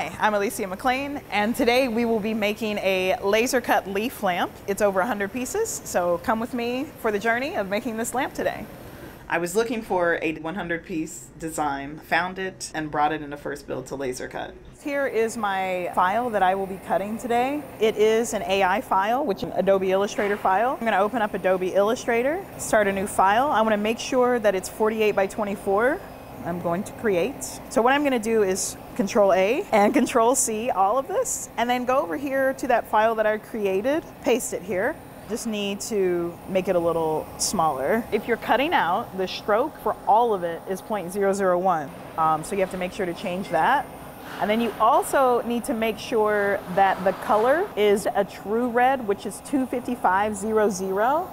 Hi, I'm Alisia McClain, and today we will be making a laser cut leaf lamp. It's over 100 pieces, so come with me for the journey of making this lamp today. I was looking for a 100 piece design, found it, and brought it in a FirstBuild to laser cut. Here is my file that I will be cutting today. It is an AI file, which is an Adobe Illustrator file. I'm gonna open up Adobe Illustrator, start a new file. I wanna make sure that it's 48 by 24 I'm going to create. So what I'm going to do is Control A and Control C all of this and then go over here to that file that I created, paste it here. Just need to make it a little smaller. If you're cutting out, the stroke for all of it is 0.001. Um, so you have to make sure to change that. And then you also need to make sure that the color is a true red, which is 25500.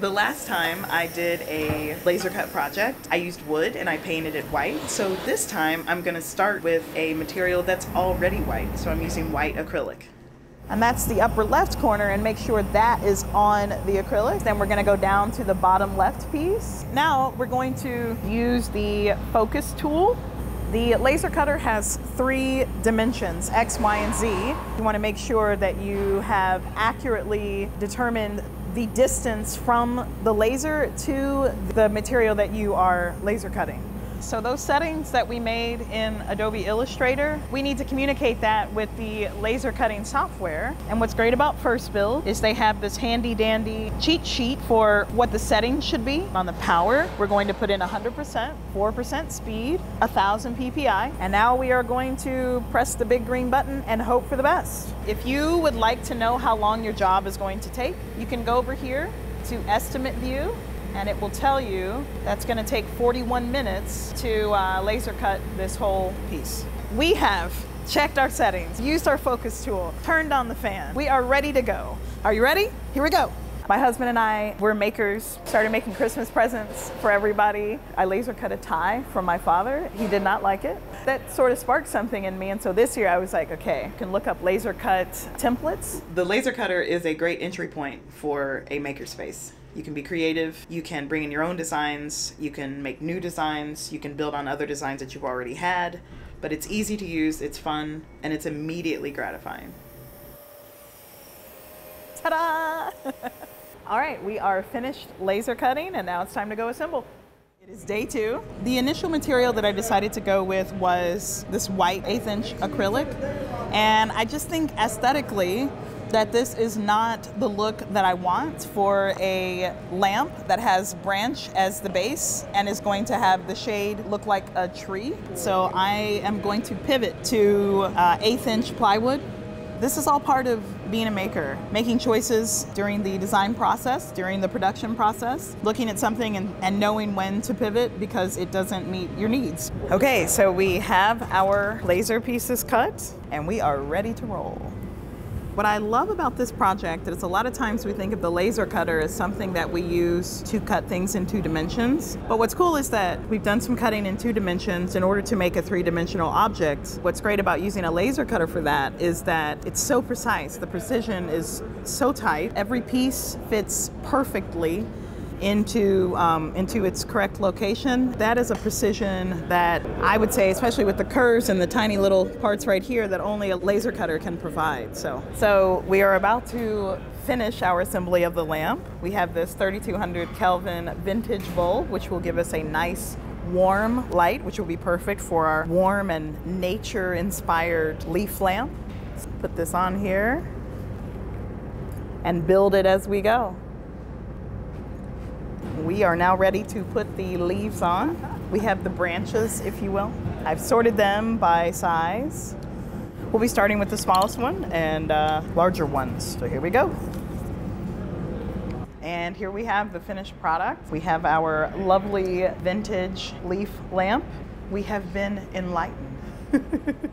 The last time I did a laser cut project, I used wood and I painted it white. So this time I'm gonna start with a material that's already white. So I'm using white acrylic. And that's the upper left corner and make sure that is on the acrylic. Then we're gonna go down to the bottom left piece. Now we're going to use the focus tool the laser cutter has three dimensions, X, Y, and Z. You wanna make sure that you have accurately determined the distance from the laser to the material that you are laser cutting. So those settings that we made in Adobe Illustrator, we need to communicate that with the laser cutting software. And what's great about FirstBuild is they have this handy dandy cheat sheet for what the settings should be. On the power, we're going to put in 100%, 4% speed, 1000 PPI. And now we are going to press the big green button and hope for the best. If you would like to know how long your job is going to take, you can go over here to estimate view and it will tell you that's going to take 41 minutes to uh, laser cut this whole piece. We have checked our settings, used our focus tool, turned on the fan. We are ready to go. Are you ready? Here we go. My husband and I were makers, started making Christmas presents for everybody. I laser cut a tie from my father. He did not like it. That sort of sparked something in me. And so this year I was like, okay, I can look up laser cut templates. The laser cutter is a great entry point for a makerspace. You can be creative, you can bring in your own designs, you can make new designs, you can build on other designs that you've already had, but it's easy to use, it's fun, and it's immediately gratifying. Ta-da! All right, we are finished laser cutting and now it's time to go assemble. It is day two. The initial material that I decided to go with was this white eighth inch acrylic. And I just think aesthetically, that this is not the look that I want for a lamp that has branch as the base and is going to have the shade look like a tree. So I am going to pivot to uh, eighth inch plywood. This is all part of being a maker, making choices during the design process, during the production process, looking at something and, and knowing when to pivot because it doesn't meet your needs. Okay, so we have our laser pieces cut and we are ready to roll. What I love about this project is a lot of times we think of the laser cutter as something that we use to cut things in two dimensions. But what's cool is that we've done some cutting in two dimensions in order to make a three-dimensional object. What's great about using a laser cutter for that is that it's so precise. The precision is so tight. Every piece fits perfectly into, um, into its correct location. That is a precision that I would say, especially with the curves and the tiny little parts right here, that only a laser cutter can provide. So, so we are about to finish our assembly of the lamp. We have this 3200 Kelvin vintage bulb, which will give us a nice warm light, which will be perfect for our warm and nature inspired leaf lamp. Let's put this on here and build it as we go. We are now ready to put the leaves on. We have the branches, if you will. I've sorted them by size. We'll be starting with the smallest one and uh, larger ones. So here we go. And here we have the finished product. We have our lovely vintage leaf lamp. We have been enlightened.